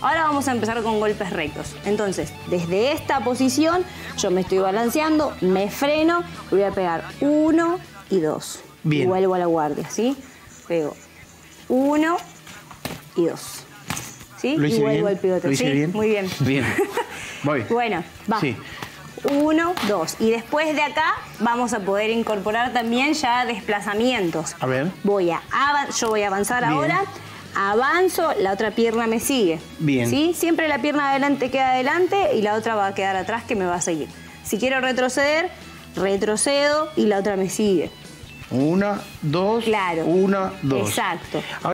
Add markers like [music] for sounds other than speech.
Ahora vamos a empezar con golpes rectos. Entonces, desde esta posición, yo me estoy balanceando, me freno, voy a pegar uno y dos. Bien. Y vuelvo a la guardia, ¿sí? Pego uno y dos. ¿Sí? ¿Lo hice y vuelvo bien? al pivote. ¿Lo hice ¿sí? bien? Muy bien. Bien. [laughs] Voy. Bueno, va. Sí. Uno, dos. Y después de acá vamos a poder incorporar también ya desplazamientos. A ver. Voy a yo voy a avanzar Bien. ahora. Avanzo, la otra pierna me sigue. Bien. ¿Sí? Siempre la pierna de adelante queda adelante y la otra va a quedar atrás que me va a seguir. Si quiero retroceder, retrocedo y la otra me sigue. Una, dos. Claro. Una, dos. Exacto.